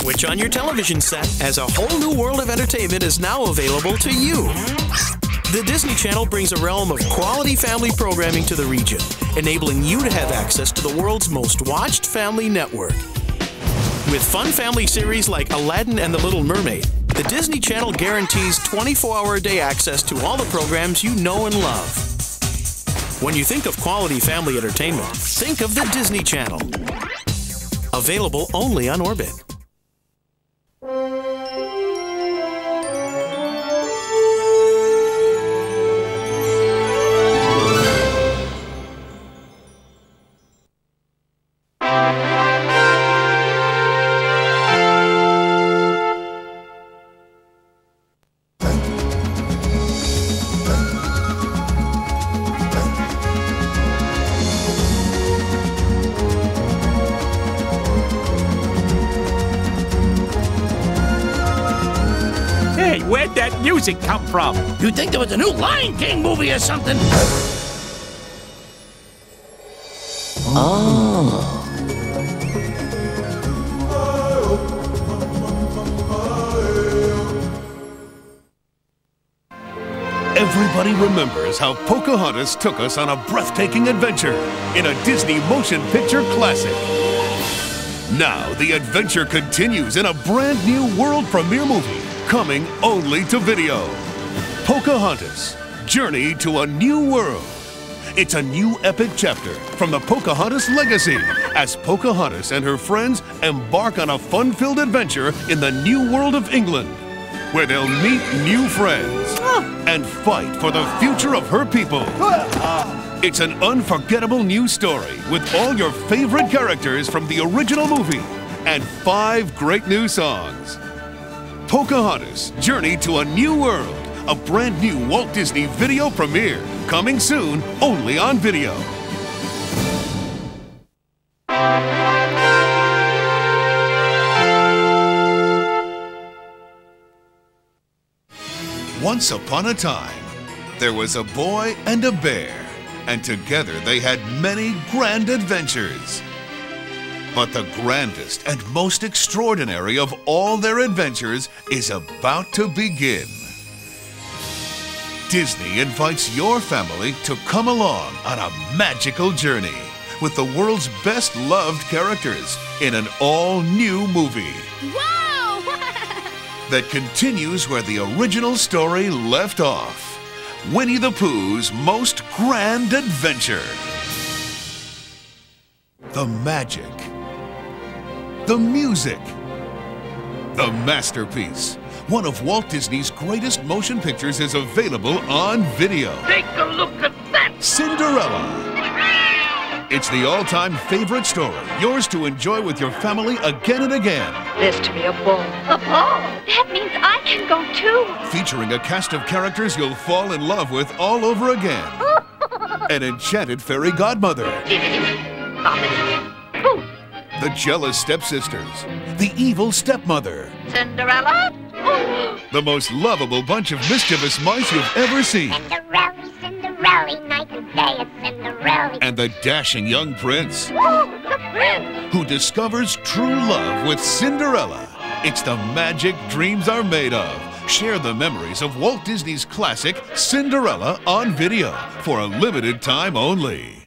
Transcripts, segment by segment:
Switch on your television set as a whole new world of entertainment is now available to you. The Disney Channel brings a realm of quality family programming to the region, enabling you to have access to the world's most watched family network. With fun family series like Aladdin and the Little Mermaid, the Disney Channel guarantees 24 hour a day access to all the programs you know and love. When you think of quality family entertainment, think of the Disney Channel. Available only on Orbit. Where'd that music come from? You'd think there was a new Lion King movie or something. Oh. Everybody remembers how Pocahontas took us on a breathtaking adventure in a Disney motion picture classic. Now, the adventure continues in a brand new world premiere movie coming only to video. Pocahontas Journey to a New World. It's a new epic chapter from the Pocahontas legacy as Pocahontas and her friends embark on a fun filled adventure in the new world of England, where they'll meet new friends and fight for the future of her people. It's an unforgettable new story with all your favorite characters from the original movie and five great new songs. Pocahontas Journey to a New World, a brand new Walt Disney video premiere, coming soon only on video. Once upon a time, there was a boy and a bear, and together they had many grand adventures. But the grandest and most extraordinary of all their adventures is about to begin. Disney invites your family to come along on a magical journey with the world's best loved characters in an all new movie Wow! that continues where the original story left off Winnie the Pooh's most grand adventure. The magic, the music, the masterpiece. One of Walt Disney's greatest motion pictures is available on video. Take a look at that. Cinderella. It's the all time favorite story, yours to enjoy with your family again and again. This to be a ball. A ball? That means I can go too. Featuring a cast of characters you'll fall in love with all over again. An enchanted fairy godmother! The jealous stepsisters, the evil stepmother, Cinderella? the most lovable bunch of mischievous mice you've ever seen, Cinderella, Cinderella, night and day Cinderella. and the dashing young prince Oh, the prince! who discovers true love with Cinderella. It's the magic dreams are made of. Share the memories of Walt Disney's classic Cinderella on video for a limited time only.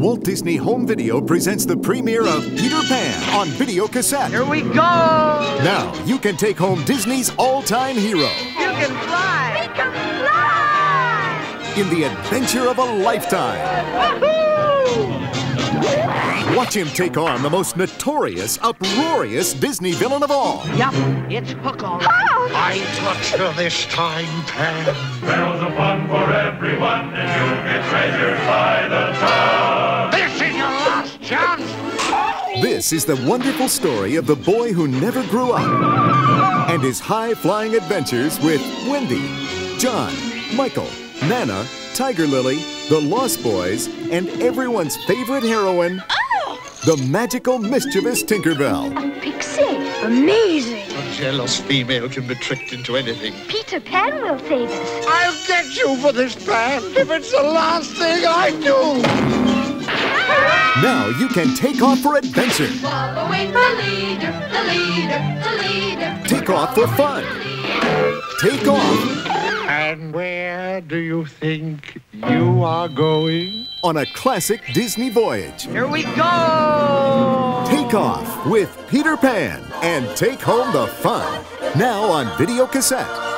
Walt Disney Home Video presents the premiere of Peter Pan on video cassette. Here we go! Now you can take home Disney's all-time hero You can fly! We can fly! in the adventure of a lifetime. Watch him take on the most notorious, uproarious Disney villain of all. Yup, it's Hook on. I touch her this time, Pan. Barrels of fun for everyone, and you'll get treasures by the ton. This is your last chance. This is the wonderful story of the boy who never grew up and his high-flying adventures with Wendy, John, Michael, Nana, Tiger Lily, the Lost Boys, and everyone's favorite heroine, the magical, mischievous Tinkerbell. A pixie! Amazing! A jealous female can be tricked into anything. Peter Pan will save us. I'll get you for this, Pan, if it's the last thing I do. Now you can take off for adventure. Following the leader, the leader, the leader. Take off for fun. Take off And where do you think you are going? on a classic Disney voyage. Here we go! Take off with Peter Pan and take home the fun. Now on video cassette.